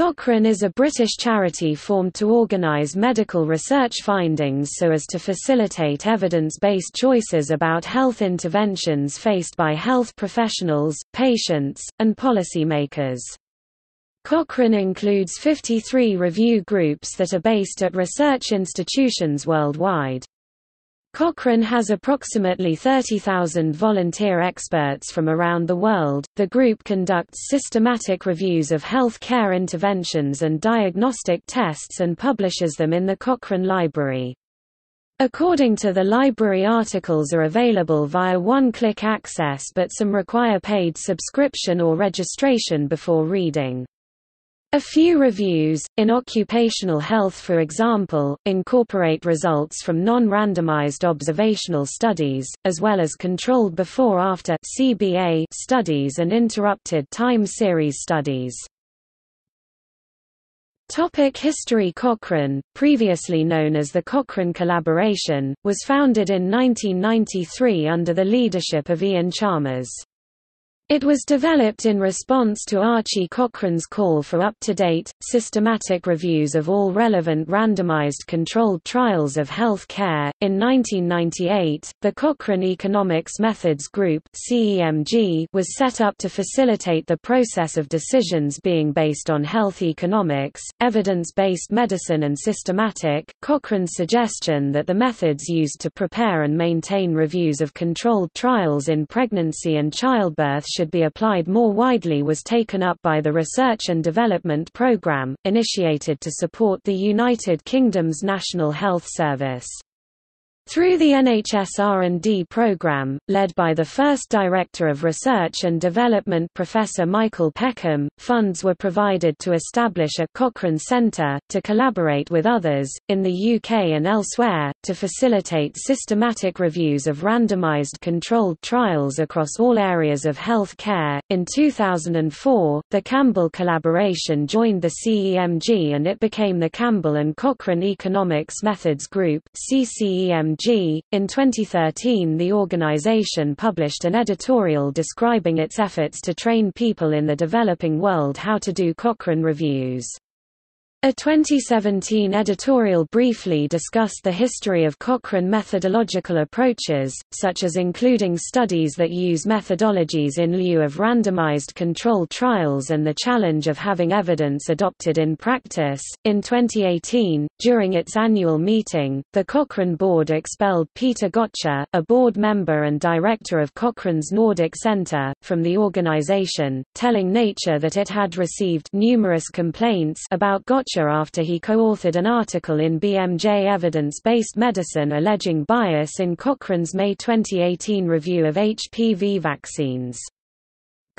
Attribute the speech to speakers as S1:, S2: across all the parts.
S1: Cochrane is a British charity formed to organise medical research findings so as to facilitate evidence-based choices about health interventions faced by health professionals, patients, and policymakers. Cochrane includes 53 review groups that are based at research institutions worldwide. Cochrane has approximately 30,000 volunteer experts from around the world. The group conducts systematic reviews of health care interventions and diagnostic tests and publishes them in the Cochrane Library. According to the library articles are available via one-click access but some require paid subscription or registration before reading. A few reviews, in occupational health for example, incorporate results from non-randomized observational studies, as well as controlled before-after studies and interrupted time series studies. Topic History Cochrane, previously known as the Cochrane Collaboration, was founded in 1993 under the leadership of Iain Chalmers. It was developed in response to Archie Cochrane's call for up-to-date, systematic reviews of all relevant randomized controlled trials of health care. In 1998, the Cochrane Economics Methods Group (CEMG) was set up to facilitate the process of decisions being based on health economics, evidence-based medicine and systematic. Cochrane's suggestion that the methods used to prepare and maintain reviews of controlled trials in pregnancy and childbirth should be applied more widely was taken up by the Research and Development Programme, initiated to support the United Kingdom's National Health Service. Through the NHS R&D programme, led by the first Director of Research and Development Professor Michael Peckham, funds were provided to establish a Cochrane Centre, to collaborate with others, in the UK and elsewhere, to facilitate systematic reviews of randomised controlled trials across all areas of health care. In 2004, the Campbell collaboration joined the CEMG and it became the Campbell and Cochrane Economics Methods Group CCEMG in 2013 the organization published an editorial describing its efforts to train people in the developing world how to do Cochrane reviews. A 2017 editorial briefly discussed the history of Cochrane methodological approaches, such as including studies that use methodologies in lieu of randomized controlled trials and the challenge of having evidence adopted in practice. In 2018, during its annual meeting, the Cochrane board expelled Peter Gøtzsche, a board member and director of Cochrane's Nordic Centre, from the organization, telling Nature that it had received numerous complaints about After he co-authored an article in BMJ Evidence-Based Medicine alleging bias in Cochrane's May 2018 review of HPV vaccines.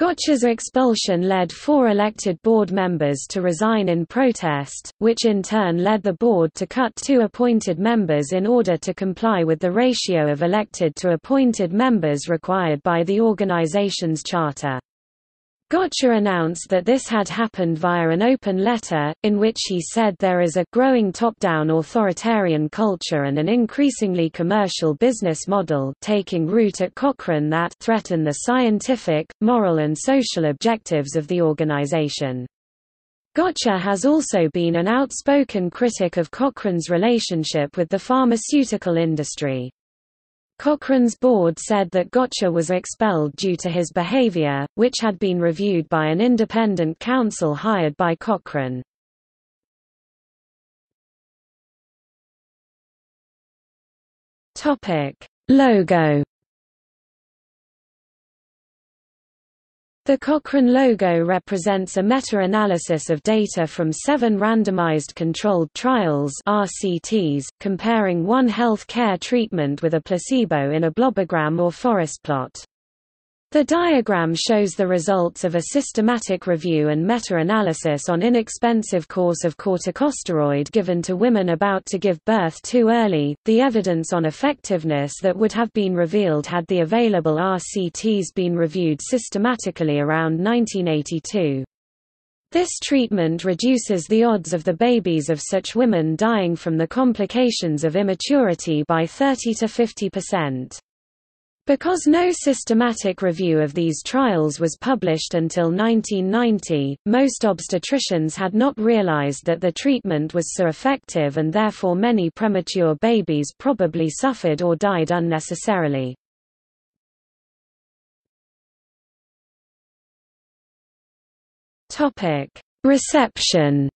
S1: Gøtzsche's expulsion led four elected board members to resign in protest, which in turn led the board to cut two appointed members in order to comply with the ratio of elected to appointed members required by the organization's charter. Gøtzsche announced that this had happened via an open letter, in which he said there is a growing top-down authoritarian culture and an increasingly commercial business model taking root at Cochrane that threaten the scientific, moral and social objectives of the organization. Gøtzsche has also been an outspoken critic of Cochrane's relationship with the pharmaceutical industry. Cochrane's board said that Gøtzsche was expelled due to his behavior, which had been reviewed by an independent counsel hired by Cochrane. Logo The Cochrane logo represents a meta-analysis of data from seven randomized controlled trials RCTs, comparing one health care treatment with a placebo in a blobogram or forest plot. The diagram shows the results of a systematic review and meta-analysis on inexpensive course of corticosteroid given to women about to give birth too early, the evidence on effectiveness that would have been revealed had the available RCTs been reviewed systematically around 1982. This treatment reduces the odds of the babies of such women dying from the complications of immaturity by 30 to 50 percent. Because no systematic review of these trials was published until 1990, most obstetricians had not realized that the treatment was so effective and therefore many premature babies probably suffered or died unnecessarily. Reception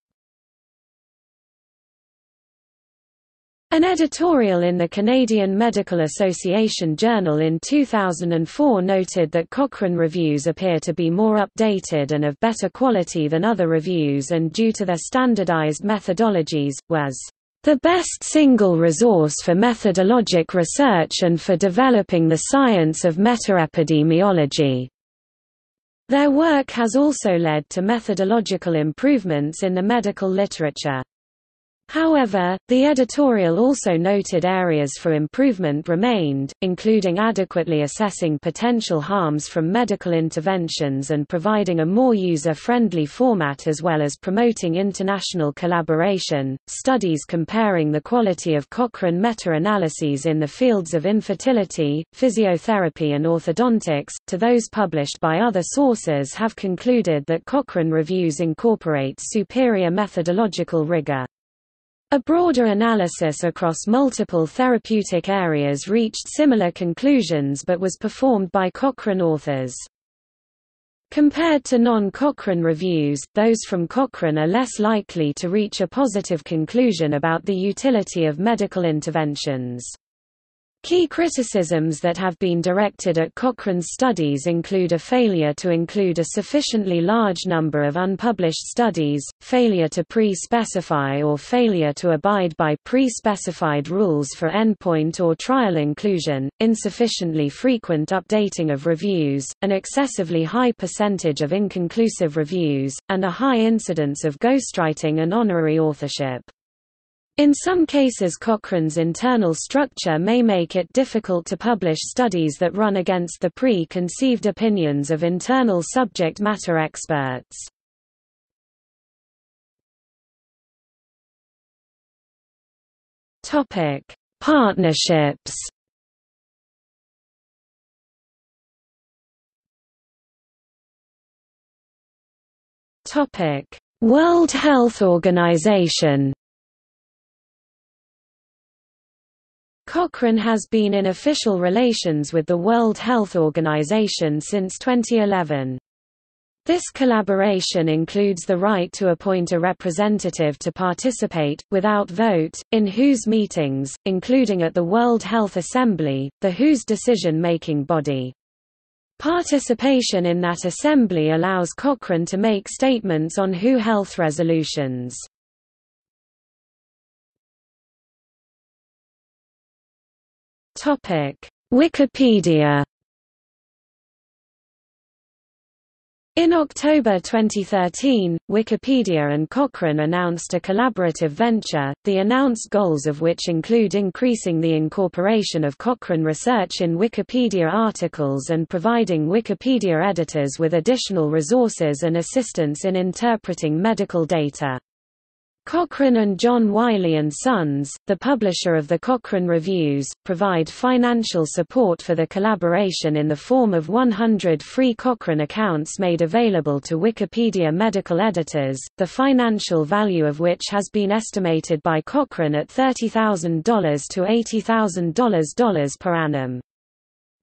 S1: An editorial in the Canadian Medical Association Journal in 2004 noted that Cochrane reviews appear to be more updated and of better quality than other reviews and due to their standardized methodologies, was the best single resource for methodologic research and for developing the science of metaepidemiology. Their work has also led to methodological improvements in the medical literature. However, the editorial also noted areas for improvement remained, including adequately assessing potential harms from medical interventions and providing a more user-friendly format as well as promoting international collaboration. Studies comparing the quality of Cochrane meta-analyses in the fields of infertility, physiotherapy and orthodontics, to those published by other sources have concluded that Cochrane reviews incorporate superior methodological rigor. A broader analysis across multiple therapeutic areas reached similar conclusions but was performed by Cochrane authors. Compared to non-Cochrane reviews, those from Cochrane are less likely to reach a positive conclusion about the utility of medical interventions. Key criticisms that have been directed at Cochrane's studies include a failure to include a sufficiently large number of unpublished studies, failure to pre-specify or failure to abide by pre-specified rules for endpoint or trial inclusion, insufficiently frequent updating of reviews, an excessively high percentage of inconclusive reviews, and a high incidence of ghostwriting and honorary authorship. In some cases Cochrane's internal structure may make it difficult to publish studies that run against the pre-conceived opinions of internal subject matter experts. Partnerships World Health Organization Cochrane has been in official relations with the World Health Organization since 2011. This collaboration includes the right to appoint a representative to participate, without vote, in WHO's meetings, including at the World Health Assembly, the WHO's decision-making body. Participation in that assembly allows Cochrane to make statements on WHO health resolutions. Wikipedia. In October 2013, Wikipedia and Cochrane announced a collaborative venture, the announced goals of which include increasing the incorporation of Cochrane research in Wikipedia articles and providing Wikipedia editors with additional resources and assistance in interpreting medical data. Cochrane and John Wiley & Sons, the publisher of the Cochrane Reviews, provide financial support for the collaboration in the form of 100 free Cochrane accounts made available to Wikipedia medical editors, the financial value of which has been estimated by Cochrane at $30,000 to $80,000 per annum.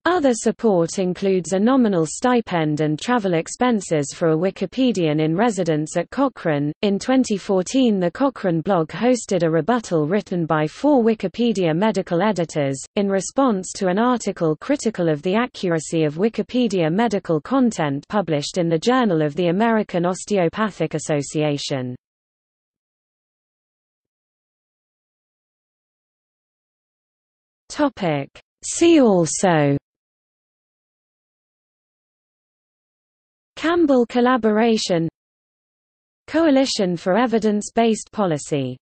S1: Other support includes a nominal stipend and travel expenses for a Wikipedian in residence at Cochrane. In 2014, the Cochrane blog hosted a rebuttal written by four Wikipedia medical editors, in response to an article critical of the accuracy of Wikipedia medical content published in the Journal of the American Osteopathic Association. See also Campbell Collaboration Coalition for Evidence-Based Policy